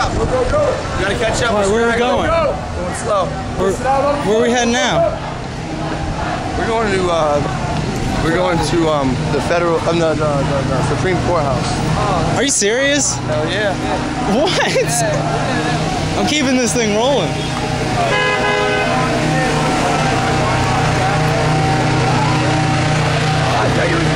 up. We gotta catch up. All right, where are we going? Going slow. Where, where are we heading now? We're going to uh, we're going to um the federal um the, the, the, the Supreme Court house. Are you serious? Hell yeah. What? I'm keeping this thing rolling. I tell you.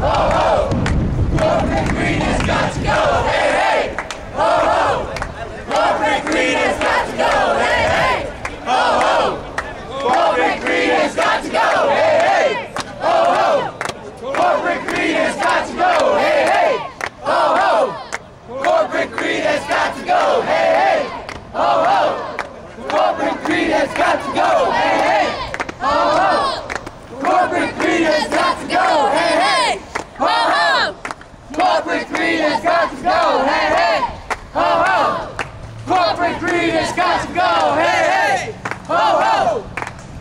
Oh, home! Corporate greed is God's has got to go. Hey, hey. Ho, ho.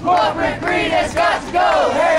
Corporate greed has got to go. Hey.